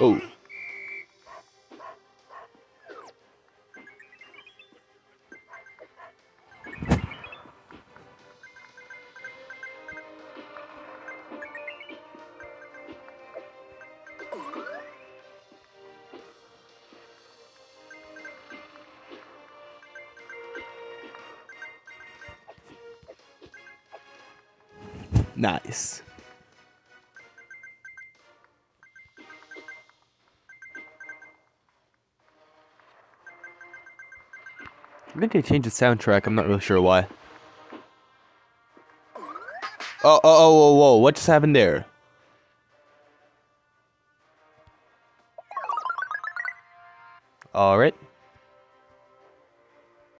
Oh. Nice. I think they changed the soundtrack. I'm not really sure why. Oh, oh, oh, whoa, whoa. What just happened there? Alright.